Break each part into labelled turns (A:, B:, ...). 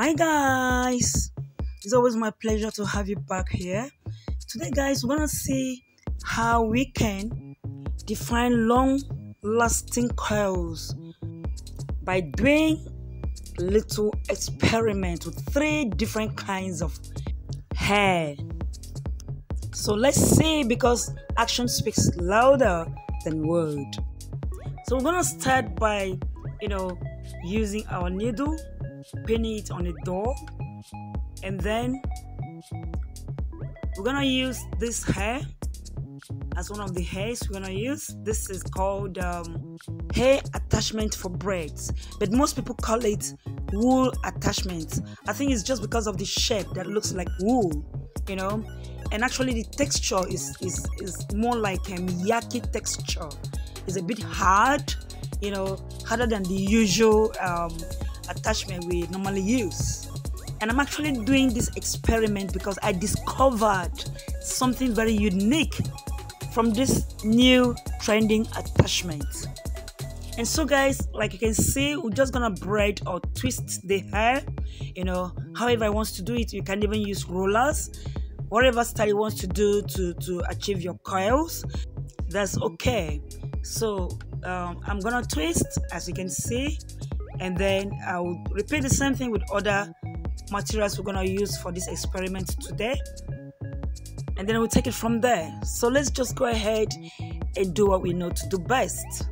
A: Hi guys, it's always my pleasure to have you back here. Today, guys, we're gonna see how we can define long lasting coils by doing little experiment with three different kinds of hair. So let's see because action speaks louder than word. So we're gonna start by you know using our needle pin it on the door. And then we're gonna use this hair as one of the hairs we're gonna use. This is called um, hair attachment for braids. But most people call it wool attachment. I think it's just because of the shape that looks like wool you know? And actually the texture is is, is more like a miyaki texture. It's a bit hard you know harder than the usual um, attachment we normally use. And I'm actually doing this experiment because I discovered something very unique from this new trending attachment. And so guys, like you can see, we're just gonna braid or twist the hair, you know, however I want to do it. You can even use rollers, whatever style you want to do to, to achieve your coils, that's okay. So um, I'm gonna twist as you can see and then I'll repeat the same thing with other materials we're gonna use for this experiment today. And then we'll take it from there. So let's just go ahead and do what we know to do best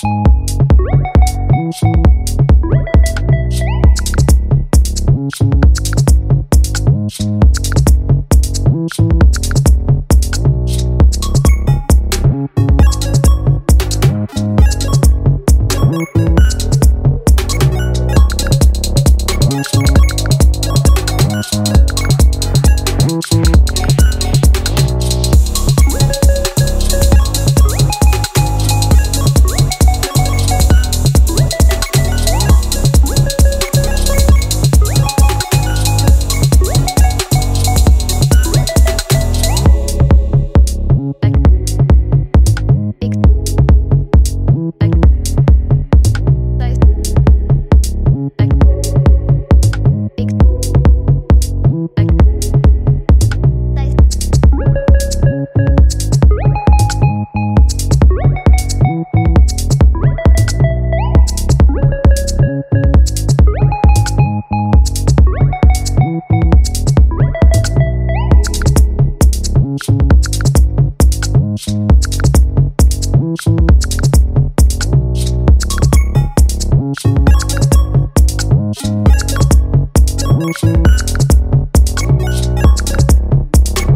B: Thank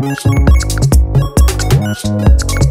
B: Thank you.